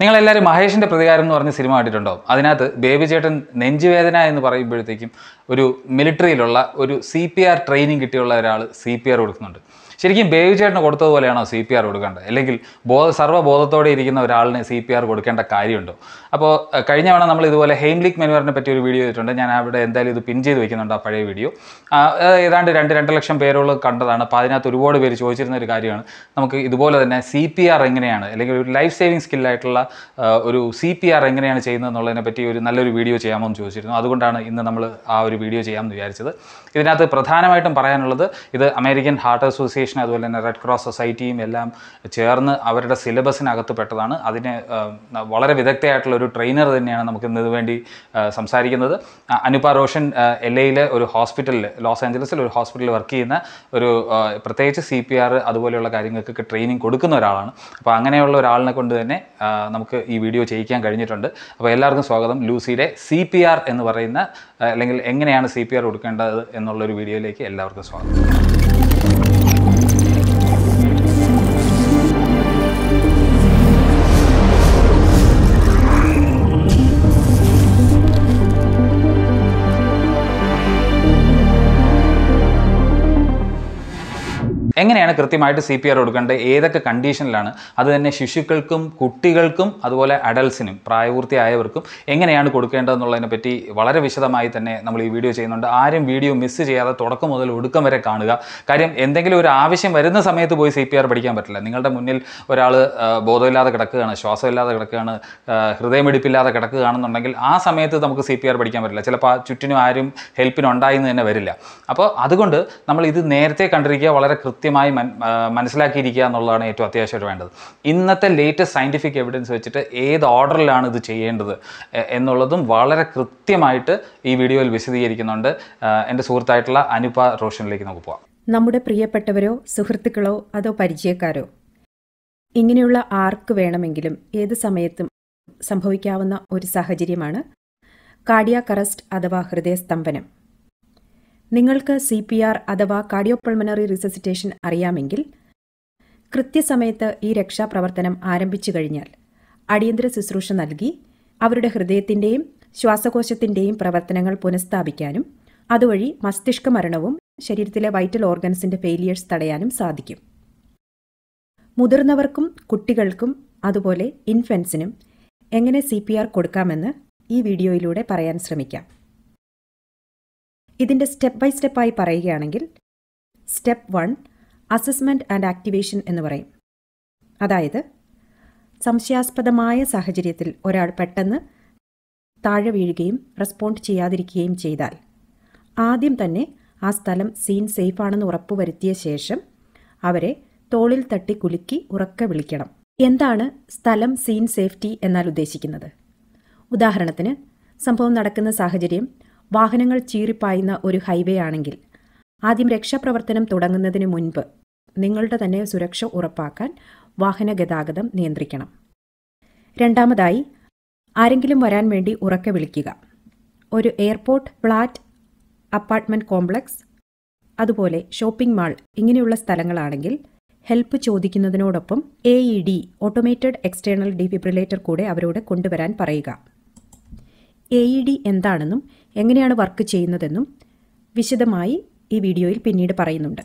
നിങ്ങളെല്ലാവരും മഹേഷിന്റെ പ്രതികാരം എന്ന് പറഞ്ഞ സിനിമ കണ്ടിട്ടുണ്ടോ? അതിനകത്ത് ബേബി ചേട്ടൻ നെഞ്ചുവേദന എന്ന് പറയുമ്പോഴത്തേക്കും ഒരു മിലിറ്ററിയിലുള്ള ഒരു സി പി ആർ ട്രെയിനിങ് കിട്ടിയുള്ള ഒരാൾ സി പി ആർ കൊടുക്കുന്നുണ്ട്. ശരിക്കും ബേബി ചേട്ടന് കൊടുത്തതുപോലെയാണോ സി പി ആർ കൊടുക്കേണ്ടത്? അല്ലെങ്കിൽ ബോധ സർവബോധത്തോടെ ഇരിക്കുന്ന ഒരാളിന് സി പി ആർ കൊടുക്കേണ്ട കാര്യമുണ്ടോ? അപ്പോൾ കഴിഞ്ഞ തവണ നമ്മൾ ഇതുപോലെ ഹെയിംലിക് മെനുവറിനെ പറ്റി ഒരു വീഡിയോ ചെയ്തിട്ടുണ്ട്. ഞാൻ അവിടെ എന്തായാലും ഇത് പിൻ ചെയ്ത് വെക്കുന്നുണ്ട് ആ പഴയ വീഡിയോ. ഏതാണ്ട് രണ്ട് രണ്ട് ലക്ഷം പേരോളം കണ്ടതാണ്. അപ്പോൾ അതിനകത്ത് ഒരുപാട് പേര് ചോദിച്ചിരുന്ന ഒരു കാര്യമാണ്. നമുക്ക് ഇതുപോലെ തന്നെ സി പി ആർ എങ്ങനെയാണ്? അല്ലെങ്കിൽ ഒരു ലൈഫ് സേവിങ് സ്കില്ലായിട്ടുള്ള ഒരു സി പി ആർ എങ്ങനെയാണ് ചെയ്യുന്നത് എന്നുള്ളതിനെ പറ്റി ഒരു നല്ലൊരു വീഡിയോ ചെയ്യാമോ എന്ന് ചോദിച്ചിരുന്നു. അതുകൊണ്ടാണ് ഇന്ന് നമ്മൾ ആ ഒരു വീഡിയോ ചെയ്യാമെന്ന് വിചാരിച്ചത്. ഇതിനകത്ത് പ്രധാനമായിട്ടും പറയാനുള്ളത് ഇത് അമേരിക്കൻ ഹാർട്ട് അസോസിയേഷൻ അതുപോലെ തന്നെ റെഡ് ക്രോസ് സൊസൈറ്റിയും എല്ലാം ചേർന്ന് അവരുടെ സിലബസിനകത്ത് പെട്ടതാണ്. അതിന് വളരെ വിദഗ്ധയായിട്ടുള്ള ഒരു ട്രെയിനർ തന്നെയാണ് നമുക്ക് ഇന്ന് വേണ്ടി സംസാരിക്കുന്നത്. അനുപ റോഷൻ എൽ എയിലെ ഒരു ഹോസ്പിറ്റലിൽ ലോസ് ആഞ്ചലസിൽ ഒരു ഹോസ്പിറ്റലിൽ വർക്ക് ചെയ്യുന്ന ഒരു പ്രത്യേകിച്ച് സി പി ആർ അതുപോലെയുള്ള കാര്യങ്ങൾക്കൊക്കെ ട്രെയിനിങ് കൊടുക്കുന്ന ഒരാളാണ്. അപ്പോൾ അങ്ങനെയുള്ള ഒരാളിനെ കൊണ്ട് തന്നെ നമുക്ക് ഈ വീഡിയോ ചെയ്യിക്കാൻ കഴിഞ്ഞിട്ടുണ്ട്. അപ്പോൾ എല്ലാവർക്കും സ്വാഗതം. ലൂസിയുടെ സി പി ആർ എന്ന് പറയുന്ന അല്ലെങ്കിൽ എങ്ങനെയാണ് സി പി ആർ കൊടുക്കേണ്ടത് എന്നുള്ളൊരു വീഡിയോയിലേക്ക് എല്ലാവർക്കും സ്വാഗതം. എങ്ങനെയാണ് കൃത്യമായിട്ട് സി പി ആർ കൊടുക്കേണ്ടത്? ഏതൊക്കെ കണ്ടീഷനിലാണ് അത് തന്നെ ശിശുക്കൾക്കും കുട്ടികൾക്കും അതുപോലെ അഡൽസിനും പ്രായപൂർത്തിയായവർക്കും എങ്ങനെയാണ് കൊടുക്കേണ്ടതെന്നുള്ളതിനെ പറ്റി വളരെ വിശദമായി തന്നെ നമ്മൾ ഈ വീഡിയോ ചെയ്യുന്നുണ്ട്. ആരും വീഡിയോ മിസ് ചെയ്യാതെ തുടക്കം മുതൽ ഒടുക്കം വരെ കാണുക. കാര്യം എന്തെങ്കിലും ഒരു ആവശ്യം വരുന്ന സമയത്ത് പോയി സി പി ആർ പഠിക്കാൻ പറ്റില്ല. നിങ്ങളുടെ മുന്നിൽ ഒരാൾ ബോധമില്ലാതെ കിടക്കുകയാണ് ശ്വാസമില്ലാതെ കിടക്കുകയാണ് ഹൃദയമിടിപ്പില്ലാതെ കിടക്കുകയാണെന്നുണ്ടെങ്കിൽ ആ സമയത്ത് നമുക്ക് സി പി ആർ പഠിക്കാൻ പറ്റില്ല. ചിലപ്പോൾ ചുറ്റിനും ആരും ഹെൽപ്പിനുണ്ടായി എന്ന് തന്നെ വരില്ല. അപ്പോൾ അതുകൊണ്ട് നമ്മൾ ഇത് നേരത്തെ കണ്ടിരിക്കുക വളരെ കൃത്യമായി മനസ്സിലാക്കിയിരിക്കുക എന്നുള്ളതാണ് ഏറ്റവും അത്യാവശ്യമായിട്ട് വേണ്ടത്. ഇന്നത്തെ ലേറ്റസ്റ്റ് സയന്റിഫിക് എവിഡൻസ് വെച്ചിട്ട് ഏത് ഓർഡറിലാണ് ഇത് ചെയ്യേണ്ടത് എന്നുള്ളതും വളരെ കൃത്യമായിട്ട് ഈ വീഡിയോയിൽ വിശദീകരിക്കുന്നുണ്ട്. എന്റെ സുഹൃത്തായിട്ടുള്ള അനുപ റോഷനിലേക്ക് നമുക്ക് പോകാം നമ്മുടെ പ്രിയപ്പെട്ടവരോ സുഹൃത്തുക്കളോ അതോ പരിചയക്കാരോ ഇങ്ങനെയുള്ള ആർക്ക് വേണമെങ്കിലും ഏത് സമയത്തും സംഭവിക്കാവുന്ന ഒരു സാഹചര്യമാണ്. കാർഡിയാക് അറസ്റ്റ് അഥവാ ഹൃദയസ്തംഭനം. നിങ്ങൾക്ക് സി പി ആർ അഥവാ കാർഡിയോപൾമണറി റിസസിറ്റേഷൻ അറിയാമെങ്കിൽ കൃത്യസമയത്ത് ഈ രക്ഷാപ്രവർത്തനം ആരംഭിച്ചു കഴിഞ്ഞാൽ അടിയന്തര ശുശ്രൂഷ നൽകി അവരുടെ ഹൃദയത്തിന്റെയും ശ്വാസകോശത്തിന്റെയും പ്രവർത്തനങ്ങൾ പുനഃസ്ഥാപിക്കാനും അതുവഴി മസ്തിഷ്ക മരണവും ശരീരത്തിലെ വൈറ്റൽ ഓർഗൻസിന്റെ ഫെയിലിയേഴ്സ് തടയാനും സാധിക്കും. മുതിർന്നവർക്കും കുട്ടികൾക്കും അതുപോലെ ഇൻഫൻസിനും എങ്ങനെ സി കൊടുക്കാമെന്ന് ഈ വീഡിയോയിലൂടെ പറയാൻ ശ്രമിക്കാം. ഇതിന്റെ സ്റ്റെപ്പ് ബൈ സ്റ്റെപ്പായി പറയുകയാണെങ്കിൽ step one assessment and activation എന്ന് പറയും. അതായത് സംശയാസ്പദമായ സാഹചര്യത്തിൽ ഒരാൾ പെട്ടെന്ന് താഴെ വീഴുകയും റെസ്പോണ്ട് ചെയ്യാതിരിക്കുകയും ചെയ്താൽ ആദ്യം തന്നെ ആ സ്ഥലം സീൻ സേഫാണെന്ന് ഉറപ്പുവരുത്തിയ ശേഷം അവരെ തോളിൽ തട്ടി കുലുക്കി ഉറക്കെ വിളിക്കണം. എന്താണ് സ്ഥലം സീൻ സേഫ്റ്റി എന്നാൽ ഉദ്ദേശിക്കുന്നത്? ഉദാഹരണത്തിന് സംഭവം നടക്കുന്ന സാഹചര്യം വാഹനങ്ങൾ ചീറിപ്പായുന്ന ഒരു ഹൈവേ ആണെങ്കിൽ. ആദ്യം രക്ഷാപ്രവർത്തനം തുടങ്ങുന്നതിന് മുൻപ് നിങ്ങളുടെ തന്നെ സുരക്ഷ ഉറപ്പാക്കാൻ വാഹന ഗതാഗതം നിയന്ത്രിക്കണം. രണ്ടാമതായി ആരെങ്കിലും വരാൻ വേണ്ടി ഉറക്കെ വിളിക്കുക. ഒരു എയർപോർട്ട് ഫ്ലാറ്റ് അപ്പാർട്ട്മെന്റ് കോംപ്ലക്സ് അതുപോലെ ഷോപ്പിംഗ് മാൾ ഇങ്ങനെയുള്ള സ്ഥലങ്ങളാണെങ്കിൽ help ചോദിക്കുന്നതിനോടൊപ്പം A E D automated external defibrillator കൂടെ അവരോട് കൊണ്ടുവരാൻ പറയുക. എ ഇ ഡി എന്താണെന്നും എങ്ങനെയാണ് വർക്ക് ചെയ്യുന്നതെന്നും വിശദമായി ഈ വീഡിയോയിൽ പിന്നീട് പറയുന്നുണ്ട്.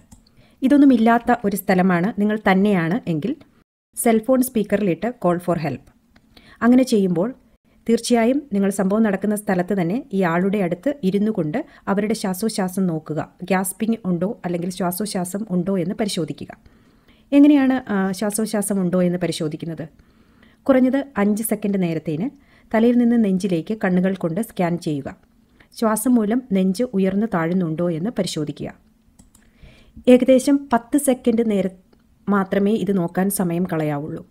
ഇതൊന്നുമില്ലാത്ത ഒരു സ്ഥലമാണ് നിങ്ങൾ തന്നെയാണ് എങ്കിൽ സെൽഫോൺ സ്പീക്കറിലിട്ട് കോൾ ഫോർ ഹെൽപ്പ്. അങ്ങനെ ചെയ്യുമ്പോൾ തീർച്ചയായും നിങ്ങൾ സംഭവം നടക്കുന്ന സ്ഥലത്ത് തന്നെ ഈ ആളുടെ അടുത്ത് ഇരുന്നു കൊണ്ട് അവരുടെ ശ്വാസോച്ഛ്വാസം നോക്കുക. ഗ്യാസ്പിംഗ് ഉണ്ടോ അല്ലെങ്കിൽ ശ്വാസോച്ഛ്വാസം ഉണ്ടോ എന്ന് പരിശോധിക്കുക. എങ്ങനെയാണ് ശ്വാസോശ്വാസം ഉണ്ടോ എന്ന് പരിശോധിക്കുന്നത്? കുറഞ്ഞത് അഞ്ച് സെക്കൻഡ് നേരത്തേന് തലയിൽ നിന്ന് നെഞ്ചിലേക്ക് കണ്ണുകൾ കൊണ്ട് സ്കാൻ ചെയ്യുക. ശ്വാസം മൂലം നെഞ്ച് ഉയർന്നു താഴുന്നുണ്ടോ എന്ന് പരിശോധിക്കുക. ഏകദേശം പത്ത് സെക്കൻഡ് നേര മാത്രമേ ഇത് നോക്കാൻ സമയം കളയാവുള്ളൂ.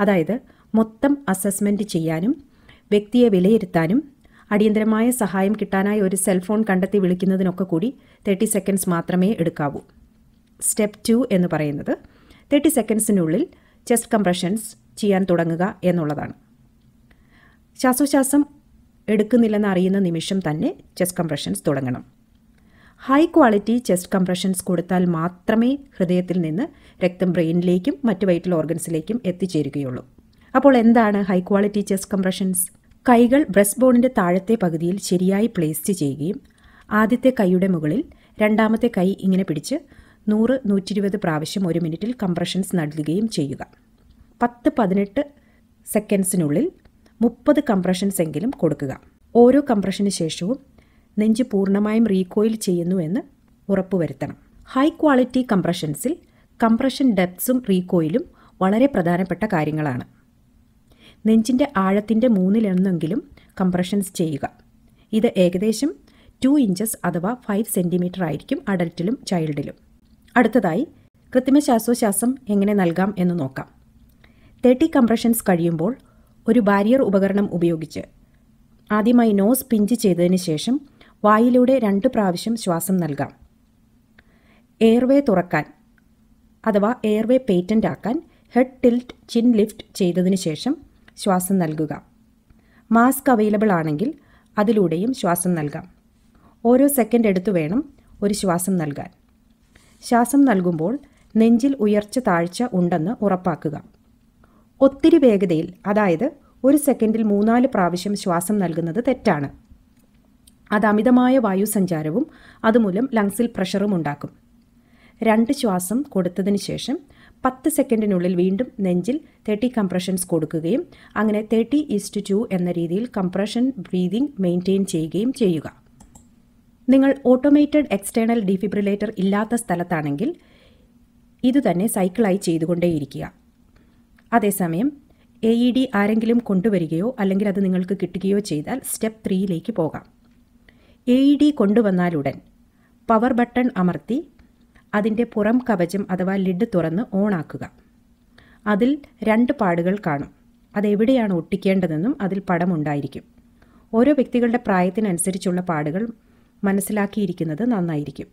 അതായത് മൊത്തം അസസ്മെന്റ് ചെയ്യാനും വ്യക്തിയെ വിലയിരുത്താനും അടിയന്തരമായ സഹായം കിട്ടാനായി ഒരു സെൽഫോൺ കണ്ടെത്തി വിളിക്കുന്നതിനൊക്കെ കൂടി തേർട്ടി സെക്കൻഡ്സ് മാത്രമേ എടുക്കാവൂ. സ്റ്റെപ്പ് ടു എന്ന് പറയുന്നത് തേർട്ടി സെക്കൻഡ്സിനുള്ളിൽ ചെസ്റ്റ് കംപ്രഷൻസ് ചെയ്യാൻ തുടങ്ങുക എന്നുള്ളതാണ്. ശ്വാസോച്ഛ്വാസം എടുക്കുന്നില്ലെന്ന് അറിയുന്ന നിമിഷം തന്നെ ചെസ്റ്റ് കംപ്രഷൻസ് തുടങ്ങണം. ഹൈ ക്വാളിറ്റി ചെസ്റ്റ് കംപ്രഷൻസ് കൊടുത്താൽ മാത്രമേ ഹൃദയത്തിൽ നിന്ന് രക്തം ബ്രെയിനിലേക്കും മറ്റ് വൈറ്റൽ ഓർഗൻസിലേക്കും എത്തിച്ചേരുകയുള്ളൂ. അപ്പോൾ എന്താണ് ഹൈ ക്വാളിറ്റി ചെസ്റ്റ് കംപ്രഷൻസ് കൈകൾ ബ്രസ്റ്റ് ബോണിന്റെ താഴത്തെ പകുതിയിൽ ശരിയായി പ്ലേസ് ചെയ്യുകയും ആദ്യത്തെ കൈയുടെ മുകളിൽ രണ്ടാമത്തെ കൈ ഇങ്ങനെ പിടിച്ച് നൂറ് നൂറ്റിരുപത് പ്രാവശ്യം ഒരു മിനിറ്റിൽ കംപ്രഷൻസ് നൽകുകയും ചെയ്യുക. പത്ത് പതിനെട്ട് സെക്കൻഡ്സിനുള്ളിൽ മുപ്പത് കംപ്രഷൻസ് എങ്കിലും കൊടുക്കുക. ഓരോ കംപ്രഷന് ശേഷവും നെഞ്ച് പൂർണമായും റീകോയിൽ ചെയ്യുന്നു എന്ന് ഉറപ്പുവരുത്തണം. ഹൈ ക്വാളിറ്റി കംപ്രഷൻസിൽ കംപ്രഷൻ ഡെപ്സും റീകോയിലും വളരെ പ്രധാനപ്പെട്ട കാര്യങ്ങളാണ്. നെഞ്ചിന്റെ ആഴത്തിന്റെ മൂന്നിലൊന്നെങ്കിലും കംപ്രഷൻസ് ചെയ്യുക. ഇത് ഏകദേശം ടു ഇഞ്ചസ് അഥവാ ഫൈവ് സെന്റിമീറ്റർ ആയിരിക്കും അഡൽട്ടിലും ചൈൽഡിലും. അടുത്തതായി കൃത്രിമ ശ്വാസോശ്വാസം എങ്ങനെ നൽകാം എന്ന് നോക്കാം. തേർട്ടി കംപ്രഷൻസ് കഴിയുമ്പോൾ ഒരു ബാരിയർ ഉപകരണം ഉപയോഗിച്ച്. ആദ്യമായി നോസ് പിഞ്ച് ചെയ്തതിന് ശേഷം വായിലൂടെ രണ്ട് പ്രാവശ്യം ശ്വാസം നൽകാം. എയർവേ തുറക്കാൻ അഥവാ എയർവേ പേറ്റന്റ് ആക്കാൻ ഹെഡ് ടിൽറ്റ് ചിൻ ലിഫ്റ്റ് ചെയ്തതിന് ശേഷം ശ്വാസം നൽകുക. മാസ്ക് അവൈലബിൾ ആണെങ്കിൽ അതിലൂടെയും ശ്വാസം നൽകാം. ഓരോ സെക്കൻഡ് എടുത്തു വേണം ഒരു ശ്വാസം നൽകാൻ. ശ്വാസം നൽകുമ്പോൾ നെഞ്ചിൽ ഉയർച്ച താഴ്ച ഉണ്ടെന്ന് ഉറപ്പാക്കുക. ഒത്തിരി വേഗതയിൽ അതായത് ഒരു സെക്കൻഡിൽ മൂന്നാൽ പ്രാവശ്യം ശ്വാസം നൽകുന്നത് തെറ്റാണ്. അത് അമിതമായ വായുസഞ്ചാരവും അതുമൂലം ലങ്സിൽ പ്രഷറും ഉണ്ടാക്കും. രണ്ട് ശ്വാസം കൊടുത്തതിന് ശേഷം പത്ത് സെക്കൻഡിനുള്ളിൽ വീണ്ടും നെഞ്ചിൽ തേർട്ടി കംപ്രഷൻസ് കൊടുക്കുകയും അങ്ങനെ തേർട്ടി ഈസ്റ്റ് ടു എന്ന രീതിയിൽ കംപ്രഷൻ ബ്രീതിങ് മെയിന്റെയിൻ ചെയ്യുകയും ചെയ്യുക. നിങ്ങൾ ഓട്ടോമേറ്റഡ് എക്സ്റ്റേണൽ ഡിഫിബ്രിലേറ്റർ ഇല്ലാത്ത സ്ഥലത്താണെങ്കിൽ ഇതുതന്നെ സൈക്കിളായി ചെയ്തുകൊണ്ടേയിരിക്കുക. അതേസമയം എ ഇ ഡി ആരെങ്കിലും കൊണ്ടുവരികയോ അല്ലെങ്കിൽ അത് നിങ്ങൾക്ക് കിട്ടുകയോ ചെയ്താൽ സ്റ്റെപ്പ് ത്രീയിലേക്ക് പോകാം. എ ഇ ഡി കൊണ്ടുവന്നാലുടൻ പവർ ബട്ടൺ അമർത്തി അതിന്റെ പുറം കവചം അഥവാ ലിഡ് തുറന്ന് ഓണാക്കുക. അതിൽ രണ്ട് പാടുകൾ കാണും. അതെവിടെയാണ് ഒട്ടിക്കേണ്ടതെന്നും അതിൽ പടമുണ്ടായിരിക്കും. ഓരോ വ്യക്തികളുടെ പ്രായത്തിനനുസരിച്ചുള്ള പാടുകൾ മനസ്സിലാക്കിയിരിക്കുന്നത് നന്നായിരിക്കും.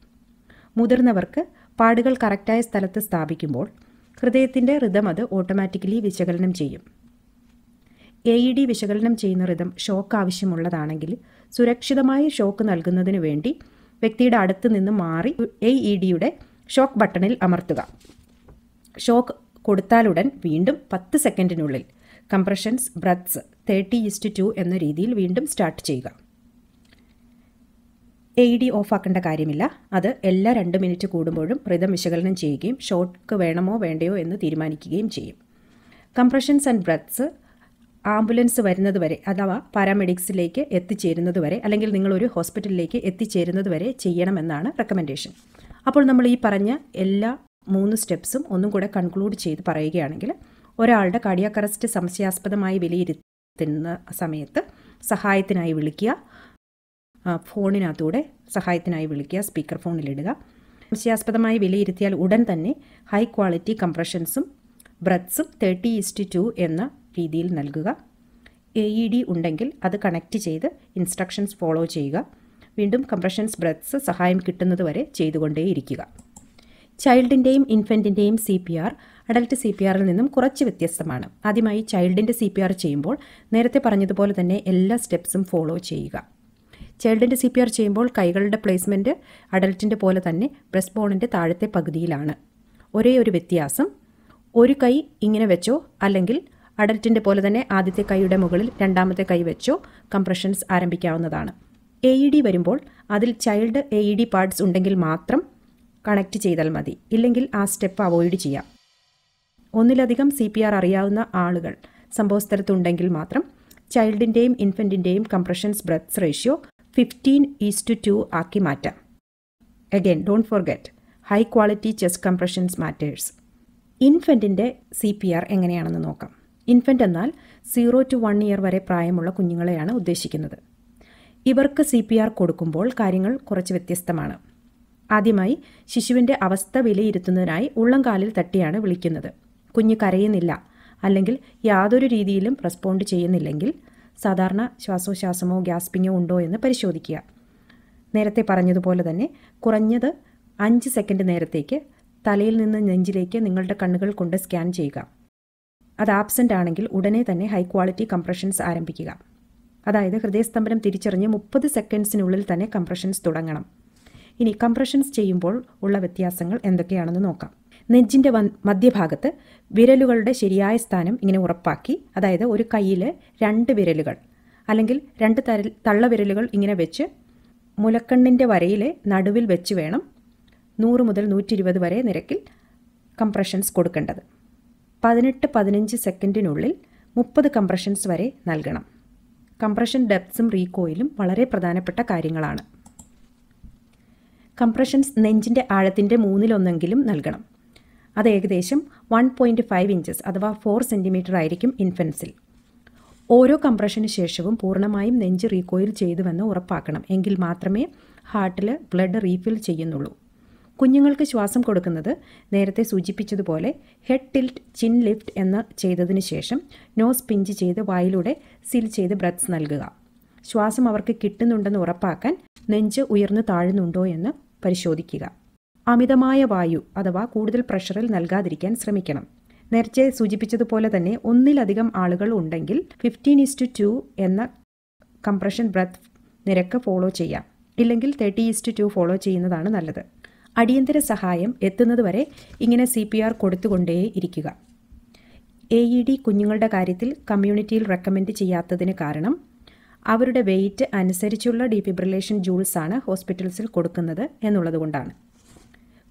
മുതിർന്നവർക്ക് പാടുകൾ കറക്റ്റായ സ്ഥലത്ത് സ്ഥാപിക്കുമ്പോൾ ഹൃദയത്തിന്റെ ഋതം അത് ഓട്ടോമാറ്റിക്കലി വിശകലനം ചെയ്യും. എ ഇ ഡി വിശകലനം ചെയ്യുന്ന ഋതം ഷോക്ക് ആവശ്യമുള്ളതാണെങ്കിൽ സുരക്ഷിതമായ ഷോക്ക് നൽകുന്നതിന് വേണ്ടി വ്യക്തിയുടെ അടുത്ത് നിന്ന് മാറി എ ഇ ഡിയുടെ ഷോക്ക് ബട്ടണിൽ അമർത്തുക. ഷോക്ക് കൊടുത്താലുടൻ വീണ്ടും പത്ത് സെക്കൻഡിനുള്ളിൽ compressions breaths thirty is two എന്ന രീതിയിൽ വീണ്ടും സ്റ്റാർട്ട് ചെയ്യുക. എ ഡി ഓഫാക്കേണ്ട കാര്യമില്ല. അത് എല്ലാ രണ്ട് മിനിറ്റ് കൂടുമ്പോഴും റിതം വിശകലനം ചെയ്യുകയും ഷോക്ക് വേണമോ വേണ്ടയോ എന്ന് തീരുമാനിക്കുകയും ചെയ്യും. കംപ്രഷൻസ് ആൻഡ് ബ്രത്ത്സ് ആംബുലൻസ് വരുന്നത് വരെ അഥവാ പാരാമെഡിക്സിലേക്ക് എത്തിച്ചേരുന്നത് വരെ അല്ലെങ്കിൽ നിങ്ങളൊരു ഹോസ്പിറ്റലിലേക്ക് എത്തിച്ചേരുന്നത് വരെ ചെയ്യണമെന്നാണ് റെക്കമെൻഡേഷൻ അപ്പോൾ നമ്മൾ ഈ പറഞ്ഞ എല്ലാ മൂന്ന് സ്റ്റെപ്സും ഒന്നും കൂടെ കൺക്ലൂഡ് ചെയ്ത് പറയുകയാണെങ്കിൽ ഒരാളുടെ കാർഡിയാക് സംശയാസ്പദമായി വിലയിരുത്തുന്ന സമയത്ത് സഹായത്തിനായി വിളിക്കുക. ഫോണിനകത്തൂടെ സഹായത്തിനായി വിളിക്കുക സ്പീക്കർ ഫോണിലിടുക. സംശയാസ്പദമായി വിലയിരുത്തിയാൽ ഉടൻ തന്നെ ഹൈ ക്വാളിറ്റി കംപ്രഷൻസും ബ്രത്സും തേർട്ടി ഈസ്റ്റ് ടു എന്ന രീതിയിൽ നൽകുക. എ ഇ ഡി ഉണ്ടെങ്കിൽ അത് കണക്റ്റ് ചെയ്ത് ഇൻസ്ട്രക്ഷൻസ് ഫോളോ ചെയ്യുക. വീണ്ടും കംപ്രഷൻസ് ബ്രത്ത്സ് സഹായം കിട്ടുന്നതുവരെ ചെയ്തുകൊണ്ടേയിരിക്കുക. ചൈൽഡിന്റെയും ഇൻഫന്റിന്റെയും C P R adult C P ആറിൽ നിന്നും കുറച്ച് വ്യത്യസ്തമാണ്. ആദ്യമായി ചൈൽഡിന്റെ സി പി ആർ ചെയ്യുമ്പോൾ നേരത്തെ പറഞ്ഞതുപോലെ തന്നെ എല്ലാ സ്റ്റെപ്സും ഫോളോ ചെയ്യുക. ചൈൽഡിന്റെ സി പി ആർ ചെയ്യുമ്പോൾ കൈകളുടെ പ്ലേസ്മെന്റ് അഡൽട്ടിന്റെ പോലെ തന്നെ ബ്രസ്റ്റ് ബോണിന്റെ താഴത്തെ പകുതിയിലാണ്. ഒരേ ഒരു വ്യത്യാസം ഒരു കൈ ഇങ്ങനെ വെച്ചോ അല്ലെങ്കിൽ അഡൽട്ടിന്റെ പോലെ തന്നെ ആദ്യത്തെ കൈയുടെ മുകളിൽ രണ്ടാമത്തെ കൈ വെച്ചോ കംപ്രഷൻസ് ആരംഭിക്കാവുന്നതാണ്. എ ഇ ഡി വരുമ്പോൾ അതിൽ child A E D parts ഉണ്ടെങ്കിൽ മാത്രം കണക്റ്റ് ചെയ്താൽ മതി ഇല്ലെങ്കിൽ ആ സ്റ്റെപ്പ് അവോയ്ഡ് ചെയ്യാം. ഒന്നിലധികം സി പി ആർ അറിയാവുന്ന ആളുകൾ സംഭവസ്ഥലത്തുണ്ടെങ്കിൽ മാത്രം ചൈൽഡിന്റെയും ഇൻഫന്റിന്റെയും compressions breaths ratio fifteen is to two ആക്കി മാറ്റാം. Again don't forget high quality chest compressions matters ഇൻഫന്റിന്റെ C P R എങ്ങനെയാണെന്ന് നോക്കാം. ഇൻഫന്റ് എന്നാൽ സീറോ ടു വൺ ഇയർ വരെ പ്രായമുള്ള കുഞ്ഞുങ്ങളെയാണ് ഉദ്ദേശിക്കുന്നത്. ഇവർക്ക് സി പി ആർ കൊടുക്കുമ്പോൾ കാര്യങ്ങൾ കുറച്ച് വ്യത്യസ്തമാണ്. ആദ്യമായി ശിശുവിന്റെ അവസ്ഥ വിലയിരുത്തുന്നതിനായി ഉള്ളംകാലിൽ തട്ടിയാണ് വിളിക്കുന്നത്. കുഞ്ഞ് കരയുന്നില്ല അല്ലെങ്കിൽ യാതൊരു രീതിയിലും റെസ്പോണ്ട് ചെയ്യുന്നില്ലെങ്കിൽ സാധാരണ ശ്വാസോശ്വാസമോ ഗ്യാസ്പിങ്ങോ ഉണ്ടോ എന്ന് പരിശോധിക്കുക. നേരത്തെ പറഞ്ഞതുപോലെ തന്നെ കുറഞ്ഞത് അഞ്ച് സെക്കൻഡ് നേരത്തേക്ക് തലയിൽ നിന്ന് നെഞ്ചിലേക്ക് നിങ്ങളുടെ കണ്ണുകൾ കൊണ്ട് സ്കാൻ ചെയ്യുക. അത് ആബ്സെന്റ് ആണെങ്കിൽ ഉടനെ തന്നെ ഹൈ ക്വാളിറ്റി കംപ്രഷൻസ് ആരംഭിക്കുക. അതായത് ഹൃദയസ്തംഭനം തിരിച്ചറിഞ്ഞ് മുപ്പത് സെക്കൻഡ്സിനുള്ളിൽ തന്നെ കംപ്രഷൻസ് തുടങ്ങണം. ഇനി കംപ്രഷൻസ് ചെയ്യുമ്പോൾ ഉള്ള വ്യത്യാസങ്ങൾ എന്തൊക്കെയാണെന്ന് നോക്കാം. നെഞ്ചിന്റെ മധ്യഭാഗത്ത് വിരലുകളുടെ ശരിയായ സ്ഥാനം ഇങ്ങനെ ഉറപ്പാക്കി അതായത് ഒരു കയ്യിൽ രണ്ട് വിരലുകൾ അല്ലെങ്കിൽ രണ്ട് തര തള്ളവിരലുകൾ ഇങ്ങനെ വെച്ച് മുലക്കണ്ണിന്റെ വരയിലെ നടുവിൽ വെച്ച് വേണം നൂറ് മുതൽ നൂറ്റി ഇരുപത് വരെ നിരക്കിൽ കംപ്രഷൻസ് കൊടുക്കേണ്ടത്. പതിനെട്ട് പതിനഞ്ച് സെക്കൻഡിനുള്ളിൽ മുപ്പത് കംപ്രഷൻസ് വരെ നൽകണം. കംപ്രഷൻ ഡെപ്സും റീകോയിലും വളരെ പ്രധാനപ്പെട്ട കാര്യങ്ങളാണ്. കംപ്രഷൻസ് നെഞ്ചിന്റെ ആഴത്തിന്റെ മൂന്നിലൊന്നെങ്കിലും നൽകണം. അത് ഏകദേശം വൺ പോയിന്റ് ഫൈവ് ഇഞ്ചസ് അഥവാ ഫോർ സെന്റിമീറ്റർ ആയിരിക്കും ഇൻഫൻസിൽ ഓരോ കംപ്രഷന് ശേഷവും പൂർണമായും നെഞ്ച് റീകോയിൽ ചെയ്തുവെന്ന് ഉറപ്പാക്കണം. എങ്കിൽ മാത്രമേ ഹാർട്ടിൽ ബ്ലഡ് റീഫിൽ ചെയ്യുന്നുള്ളൂ. കുഞ്ഞുങ്ങൾക്ക് ശ്വാസം കൊടുക്കുന്നത് നേരത്തെ സൂചിപ്പിച്ചതുപോലെ ഹെഡ് ടിൽറ്റ് ചിൻ ലിഫ്റ്റ് എന്ന് ചെയ്തതിന് ശേഷം നോസ് പിഞ്ച് ചെയ്ത് വായിലൂടെ സീൽ ചെയ്ത് ബ്രത്ത്സ് നൽകുക. ശ്വാസം അവർക്ക് കിട്ടുന്നുണ്ടെന്ന് ഉറപ്പാക്കാൻ നെഞ്ച് ഉയർന്നു താഴുന്നുണ്ടോ എന്ന് പരിശോധിക്കുക. അമിതമായ വായു അഥവാ കൂടുതൽ പ്രഷറിൽ നൽകാതിരിക്കാൻ ശ്രമിക്കണം. നേരത്തെ സൂചിപ്പിച്ചതുപോലെ തന്നെ ഒന്നിലധികം ആളുകൾ ഉണ്ടെങ്കിൽ ഫിഫ്റ്റീൻ ഇസ്റ്റു ടു എന്ന കംപ്രഷൻ ബ്രത്ത് നിരക്ക് ഫോളോ ചെയ്യാം. ഇല്ലെങ്കിൽ തേർട്ടി ഇസ്റ്റു ടു ഫോളോ ചെയ്യുന്നതാണ് നല്ലത്. അടിയന്തര സഹായം എത്തുന്നതുവരെ ഇങ്ങനെ സി പി ആർ കൊടുത്തുകൊണ്ടേ ഇരിക്കുക. എ ഇ ഡി കുഞ്ഞുങ്ങളുടെ കാര്യത്തിൽ കമ്മ്യൂണിറ്റിയിൽ റെക്കമെൻഡ് ചെയ്യാത്തതിന് കാരണം അവരുടെ വെയിറ്റ് അനുസരിച്ചുള്ള ഡീഫിബ്രിലേഷൻ ജൂൾസ് ആണ് ഹോസ്പിറ്റൽസിൽ കൊടുക്കുന്നത് എന്നുള്ളതുകൊണ്ടാണ്.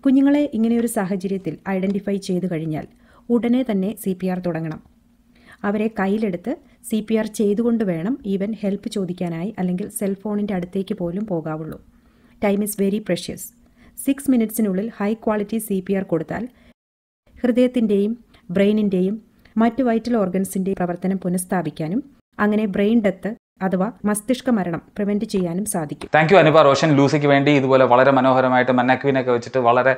കുഞ്ഞുങ്ങളെ ഇങ്ങനെയൊരു സാഹചര്യത്തിൽ ഐഡന്റിഫൈ ചെയ്തു കഴിഞ്ഞാൽ ഉടനെ തന്നെ സി പി ആർ തുടങ്ങണം. അവരെ കയ്യിലെടുത്ത് സി പി ആർ ചെയ്തുകൊണ്ട് വേണം ഈവൻ ഹെൽപ്പ് ചോദിക്കാനായി അല്ലെങ്കിൽ സെൽഫോണിന്റെ അടുത്തേക്ക് പോലും പോകാവുള്ളൂ. Time is very precious six മിനിറ്റ്സിനുള്ളിൽ high quality C P R കൊടുത്താൽ ഹൃദയത്തിന്റെയും ബ്രെയിനിന്റെയും മറ്റ് വൈറ്റൽ ഓർഗൻസിന്റെയും പ്രവർത്തനം പുനഃസ്ഥാപിക്കാനും അങ്ങനെ ബ്രെയിൻ ഡെത്ത് അഥവാ മസ്തിഷ്ക മരണം പ്രിവെന്റ് ചെയ്യാനും സാധിക്കും. Thank you Anupa. റോഷൻ ലൂസിക്ക് വേണ്ടി ഇതുപോലെ വളരെ മനോഹരമായിട്ട് മന്നക്വിനൊക്കെ വെച്ചിട്ട് വളരെ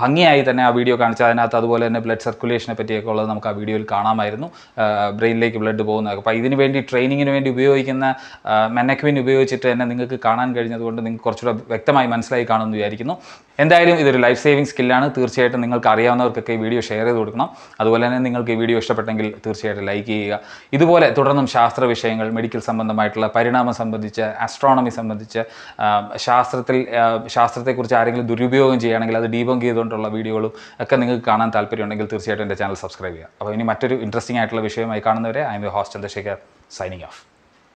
ഭംഗിയായി തന്നെ ആ വീഡിയോ കാണിച്ചു അതിനകത്ത് അതുപോലെ തന്നെ ബ്ലഡ് സർക്കുലേഷനെ പറ്റിയൊക്കെ ഉള്ളത് നമുക്ക് ആ വീഡിയോയിൽ കാണാമായിരുന്നു. ബ്രെയിനിലേക്ക് ബ്ലഡ് പോകുന്നതൊക്കെ അപ്പോൾ ഇതിന് വേണ്ടി ട്രെയിനിങ്ങിന് വേണ്ടി ഉപയോഗിക്കുന്ന മെന്നക്വിൻ ഉപയോഗിച്ചിട്ട് തന്നെ നിങ്ങൾക്ക് കാണാൻ കഴിഞ്ഞതുകൊണ്ട് നിങ്ങൾക്ക് കുറച്ചുകൂടെ വ്യക്തമായി മനസ്സിലായി കാണുമെന്ന് വിചാരിക്കുന്നു. എന്തായാലും ഇതൊരു ലൈഫ് സേവിങ് സ്കില്ലാണ് തീർച്ചയായിട്ടും നിങ്ങൾക്ക് അറിയാവുന്നവർക്കൊക്കെ ഈ വീഡിയോ ഷെയർ ചെയ്ത് കൊടുക്കണം. അതുപോലെ തന്നെ നിങ്ങൾക്ക് ഈ വീഡിയോ ഇഷ്ടപ്പെട്ടെങ്കിൽ തീർച്ചയായിട്ടും ലൈക്ക് ചെയ്യുക. ഇതുപോലെ തുടർന്നും ശാസ്ത്ര വിഷയങ്ങൾ മെഡിക്കൽ സംബന്ധമായിട്ടുള്ള പരിണാമം സംബന്ധിച്ച് ആസ്ട്രോണമി സംബന്ധിച്ച് ശാസ്ത്രത്തിൽ ശാസ്ത്രത്തെക്കുറിച്ച് ആരെങ്കിലും ദുരുപയോഗം ചെയ്യുകയാണെങ്കിൽ അത് ഡീബങ്ക് ചെയ്തുകൊണ്ടുള്ള വീഡിയോകളും ഒക്കെ നിങ്ങൾക്ക് കാണാൻ താല്പര്യമുണ്ടെങ്കിൽ തീർച്ചയായിട്ടും എന്റെ ചാനൽ സബ്സ്ക്രൈബ് ചെയ്യുക. അപ്പോൾ ഇനി മറ്റൊരു ഇൻട്രസ്റ്റിംഗ് ആയിട്ടുള്ള വിഷയമായി കാണുന്നവരെ ഐ എം ഹോസ്റ്റൽ ദശേഖർ സൈനിങ് ഓഫ്